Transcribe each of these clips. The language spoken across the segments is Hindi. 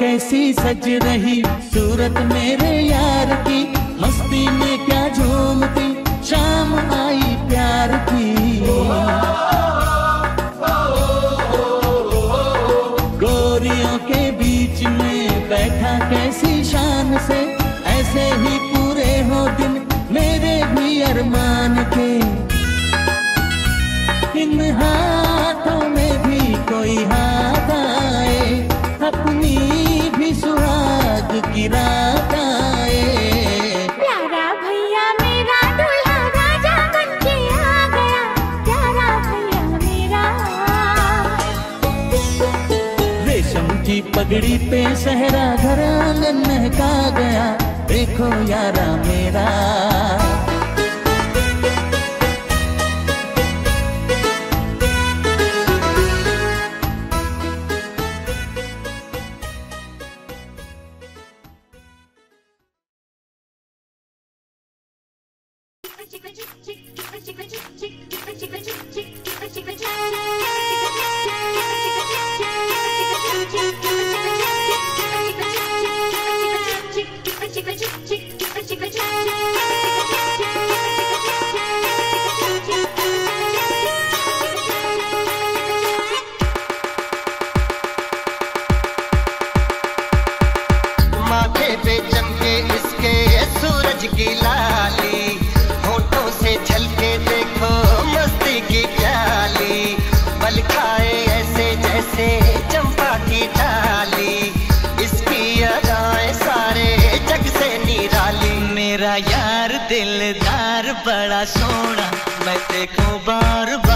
कैसी सज रही सूरत मेरे यार की? मस्ती में क्या झूमती? शाम आई प्यार की। गोरियों के बीच में बैठा कैसी शान से? ऐसे ही पूरे हो दिन मेरे भी अरमान के। इन हाथों में भी कोई हाथ आ की रात आए प्यारा भैया मेरा दूल्हा राजा बन के आ गया। प्यारा भैया मेरा। रेशम की पगड़ी पे सहरा घरान महका गया। देखो यारा मेरा। की डाली इसकी अदाएँ सारे जग से निराली। मेरा यार दिलदार, बड़ा सोना मैं देखो बार बार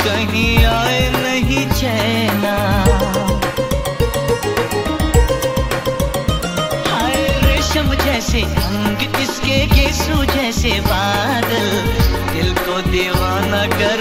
कहीं आए नहीं चैना। हाय रेशम जैसे अंग, इसके केसू जैसे बादल। दिल को दीवाना कर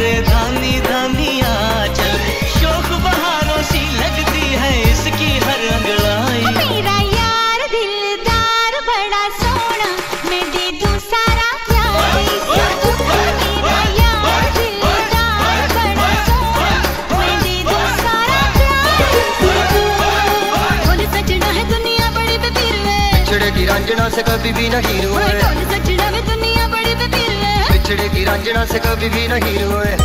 से कभी भी नहीं रोए। दुनिया बड़ी बिछड़े की रंजना से कभी भी नहीं रोए।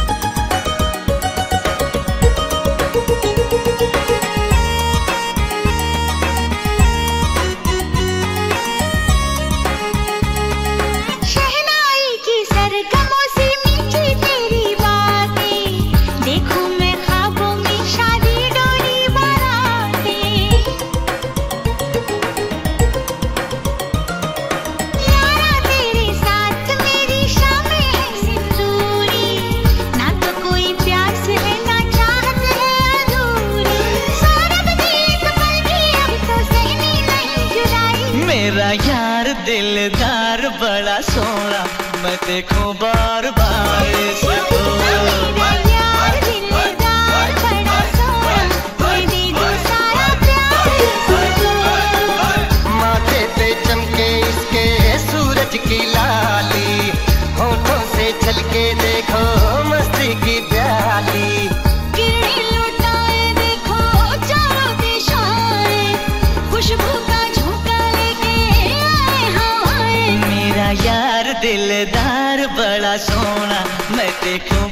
मैं देखूँ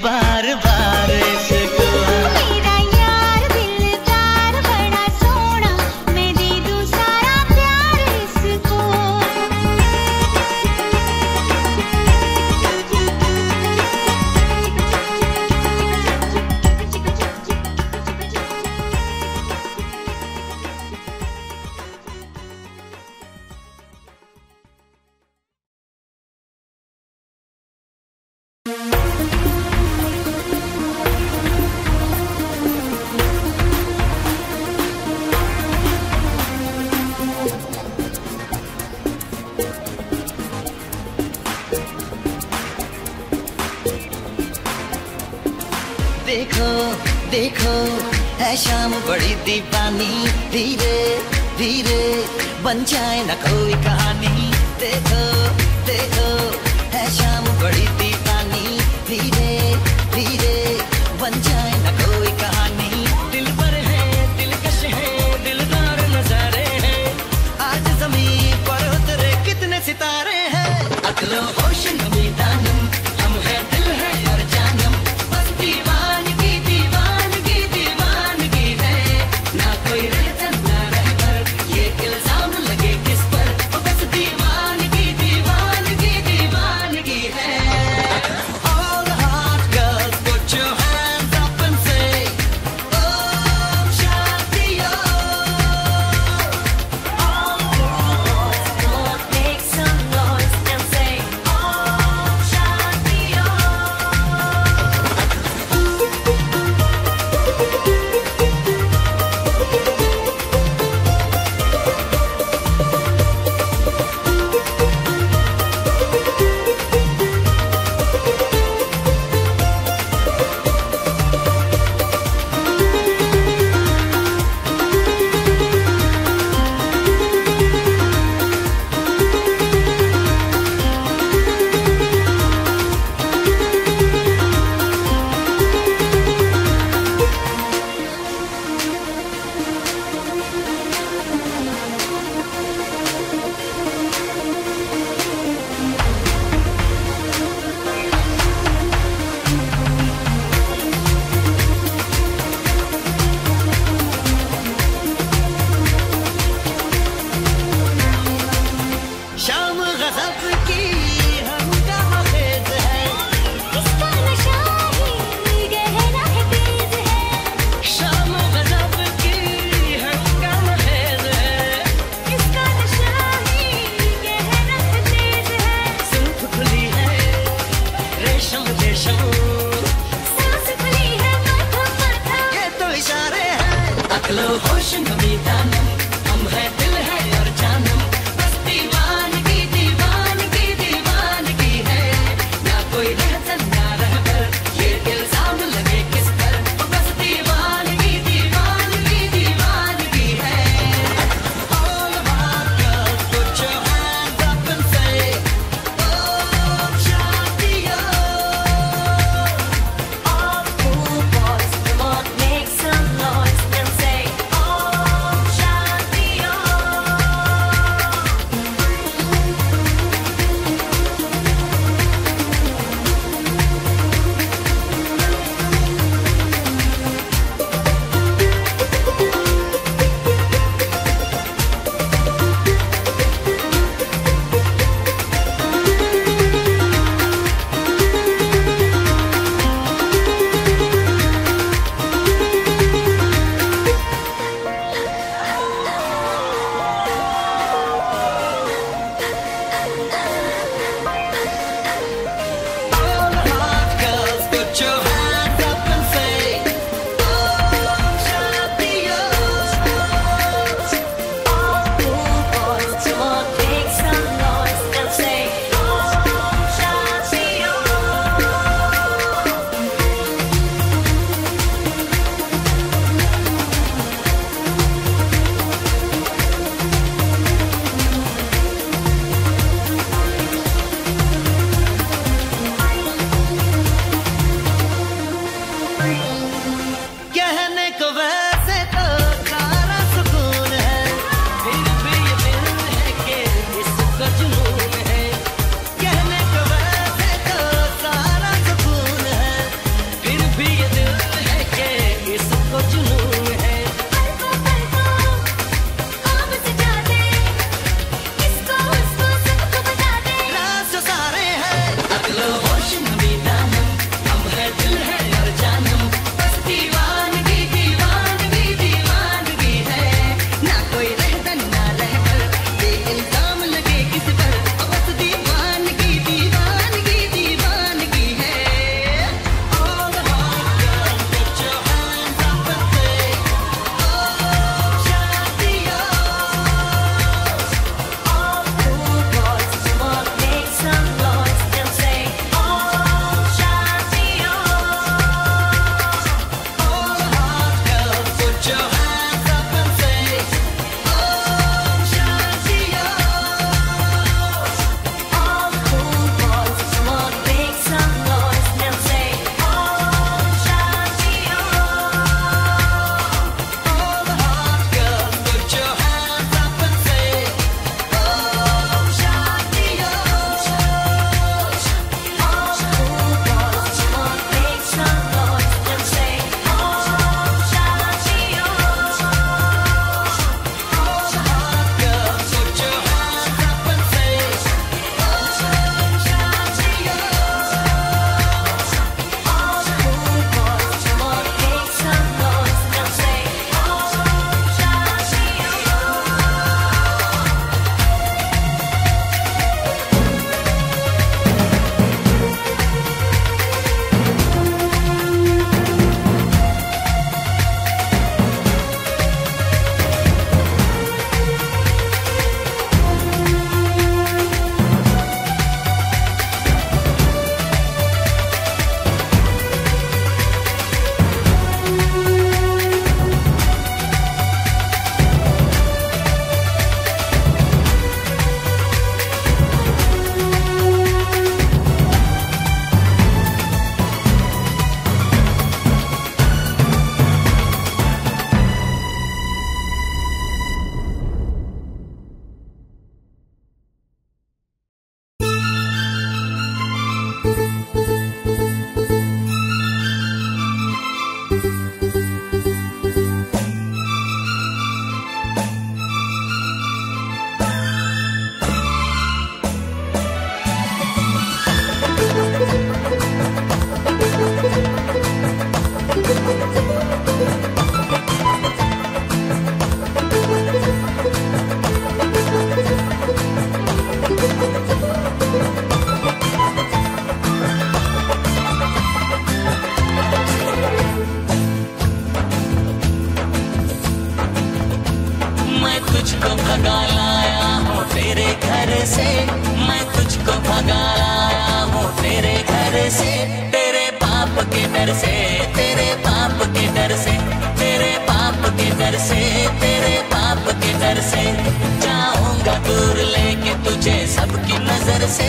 से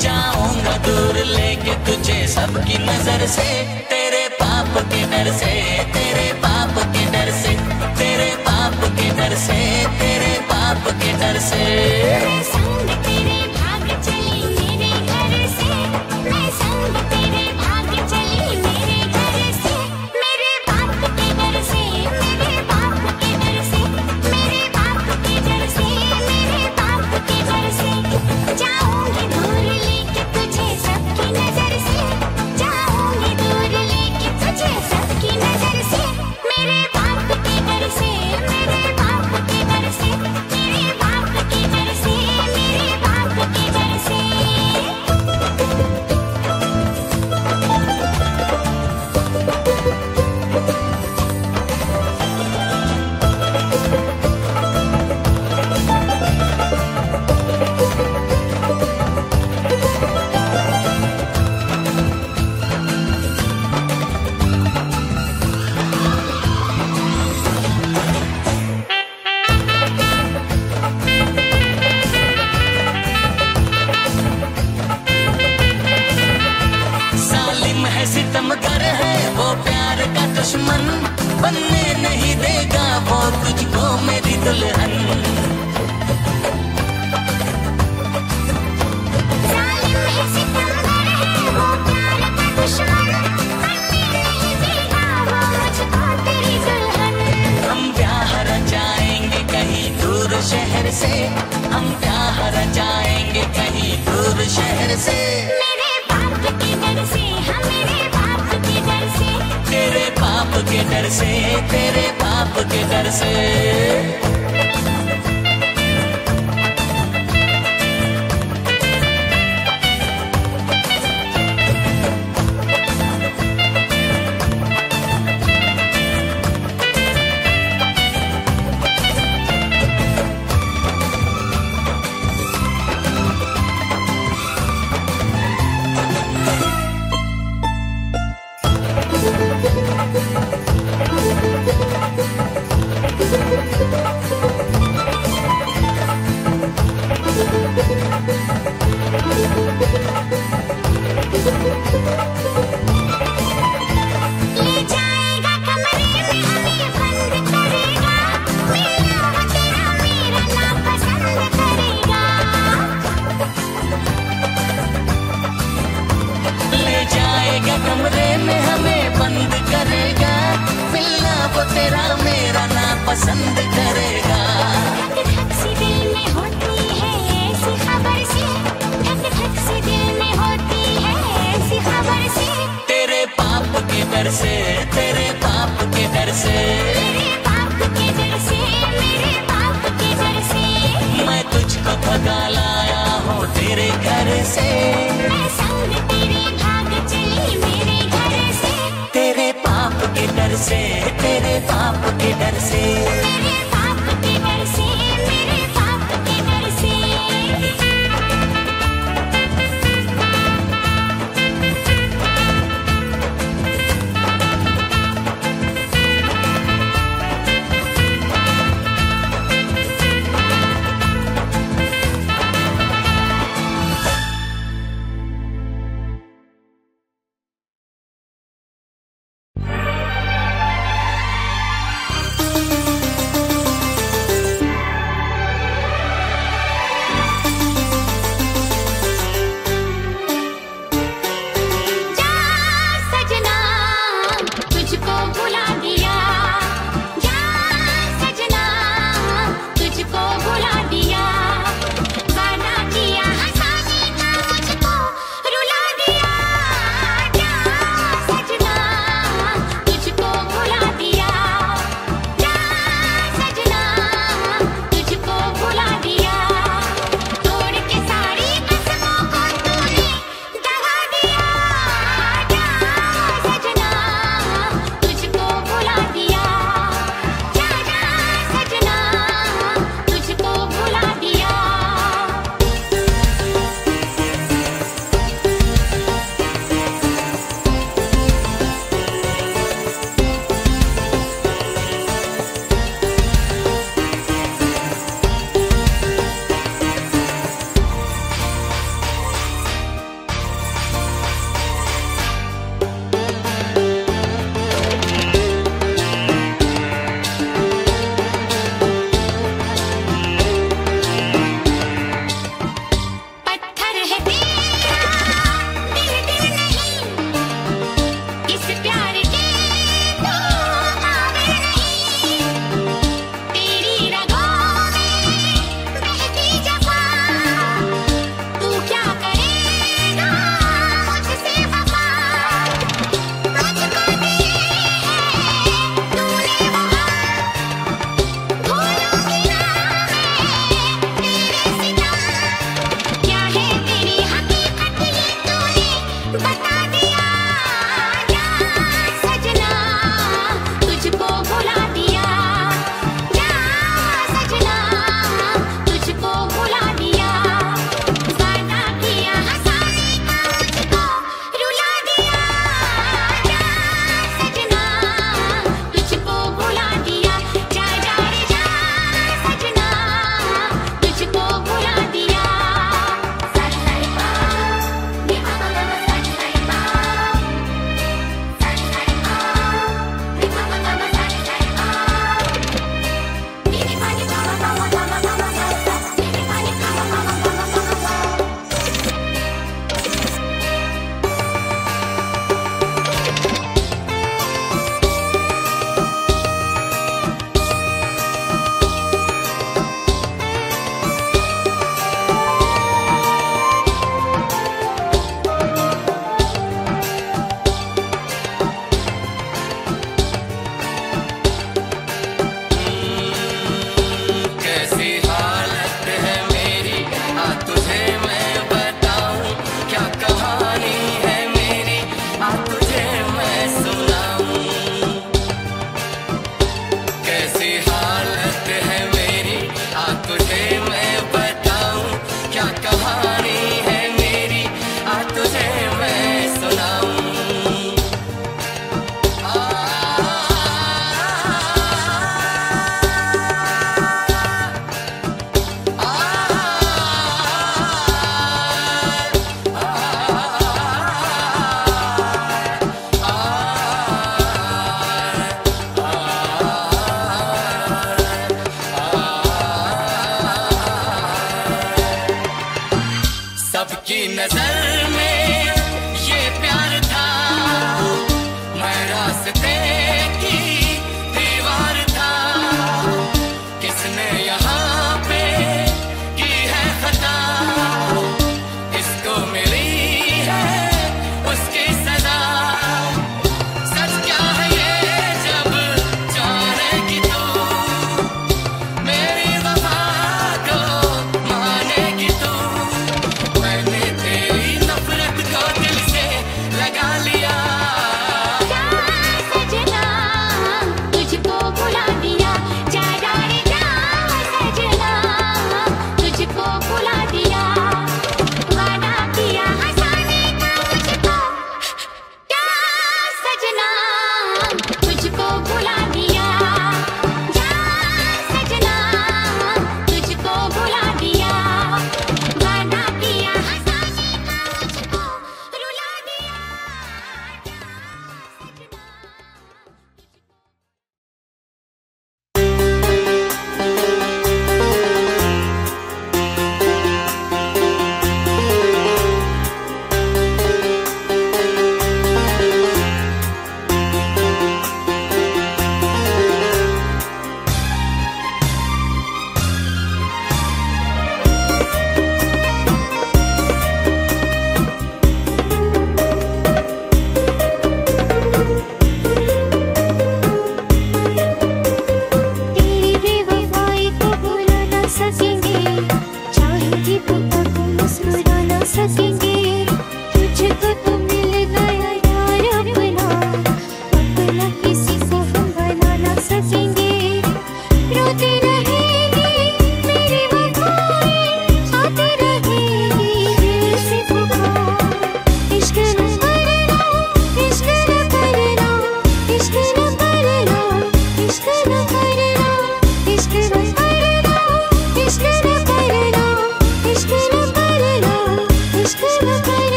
जाऊँगा दूर लेके तुझे सबकी नज़र से। तेरे पाप के डर से, तेरे पाप के डर से, तेरे पाप के डर से, तेरे पाप के डर से। gotta say. डर तेरे पाप के डर से मेरे पाप के डर से। मैं तुझको भगा लाया हूँ तेरे घर से। मैं संग तेरे से तेरे बाप के डर से। nam.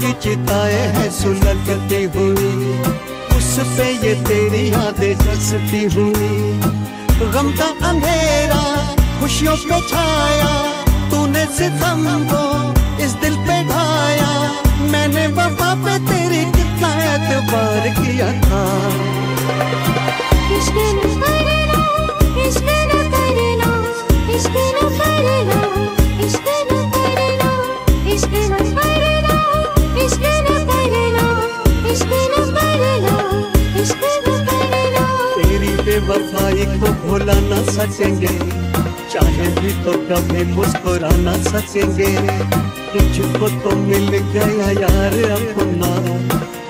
की चिताएँ हैं सुलगती हुई। उस पे ये तेरी यादें जसती हुई। गम का अंधेरा, खुशियों पे छाया, तूने सितम को इस दिल पे ढाया। मैंने वफा पे तेरी कितना एतबार किया था। इश्क न करना, इश्क न करना, इश्क न करना। तेरी बेवफाई को भुला ना चाहे भी तो कभी मुस्कुरा ना सकेंगे तुझको तो मिल गया यार अपना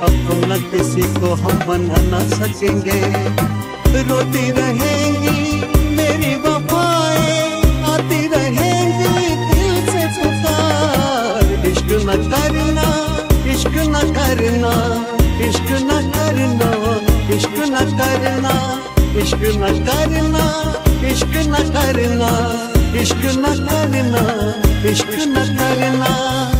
अपना किसी को हम बना ना सकेंगे रोती रहेंगी Aşkına karına Aşkına karına Aşkına karına Aşkına karına Aşkına karına.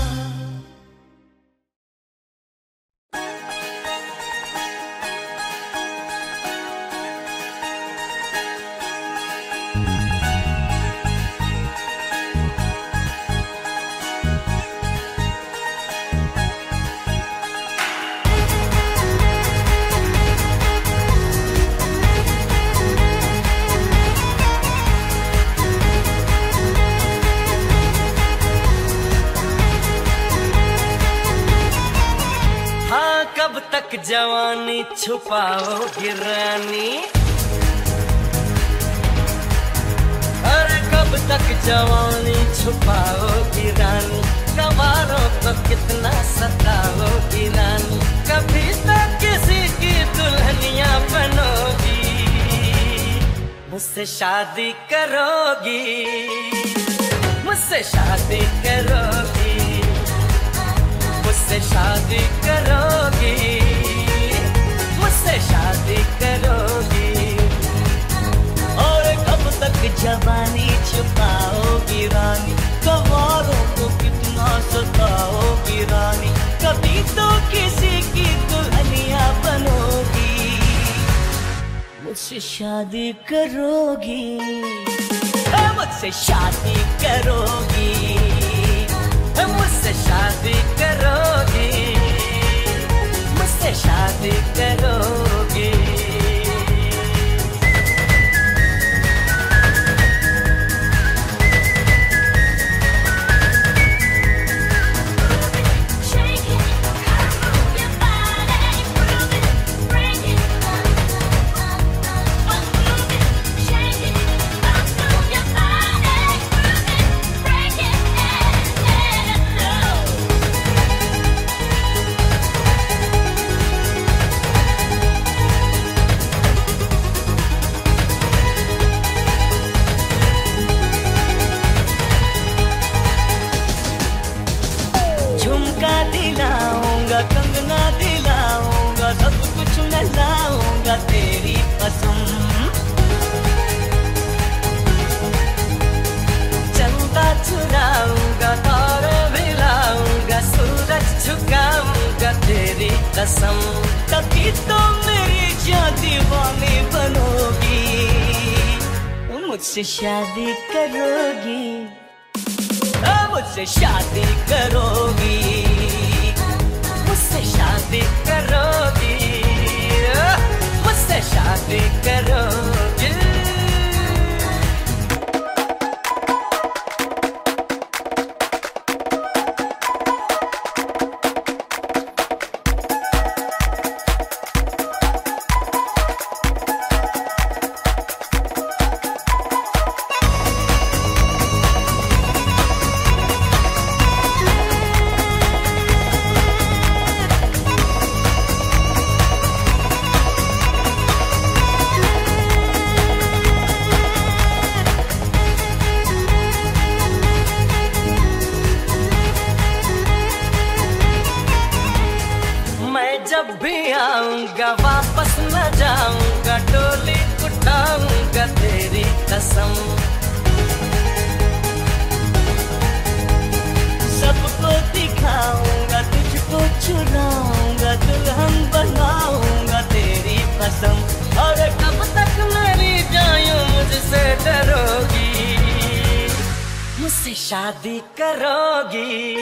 शादी करोगी, मुझसे शादी करोगी। और कब तक जवानी छुपाओगी रानी? कवारों को कितना सताओगी रानी? कभी तो किसी की दुल्हनिया बनोगी। मुझसे शादी करोगी, मुझसे शादी करोगी। मुझसे शादी करोगी मुझसे शादी करोगी। कसम तभी तो मेरी जान दीवानी बनोगी। मुझसे शादी करोगी। मुझसे शादी करोगी। मुझसे शादी करोगी। मुझसे शादी करोगी। कसम। सबको दिखाऊँगा, तुझको चुराऊँगा दुल्हन बनाऊँगा तेरी कसम। और कब तक मेरी जायूं मुझसे डरोगी। मुझसे शादी करोगी।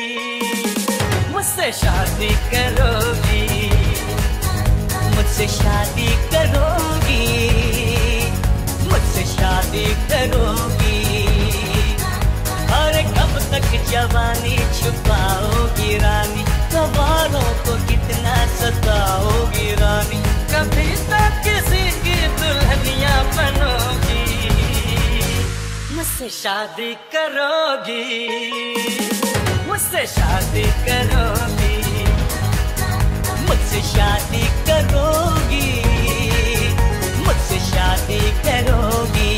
मुझसे शादी करोगी। मुझसे शादी करोगी शादी करोगी और कब तक जवानी छुपाओगी रानी, सवालों को कितना सताओगी रानी। कभी तक किसी की दुल्हनिया बनोगी, मुझसे शादी करोगी, मुझसे शादी करोगी, मुझसे शादी करोगी, मुझसे शादी करोगी।